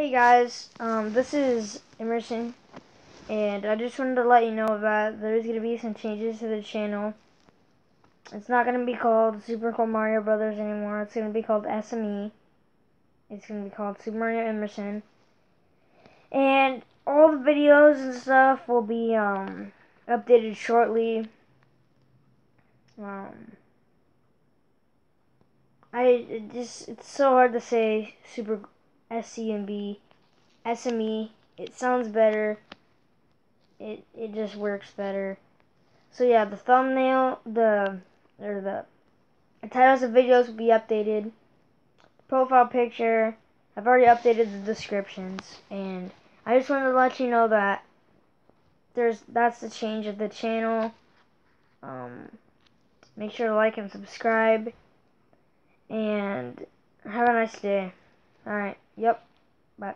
Hey guys, um, this is Emerson, and I just wanted to let you know that there's going to be some changes to the channel. It's not going to be called Super Cool Mario Brothers anymore. It's going to be called SME. It's going to be called Super Mario Emerson. And all the videos and stuff will be um, updated shortly. Um, I it just it's so hard to say Super SCMB, SME. It sounds better. It it just works better. So yeah, the thumbnail, the or the, the titles of videos will be updated. Profile picture. I've already updated the descriptions, and I just wanted to let you know that there's that's the change of the channel. Um, make sure to like and subscribe, and have a nice day. Alright, yep, bye.